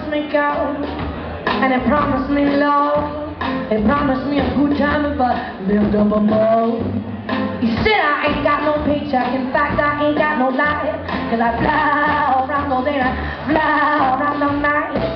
looked me gold, and they promised me love. They promised me a good time if I lived up above. You said I ain't got no paycheck, in fact I ain't got no life. Cause I fly around all day, I fly around all night.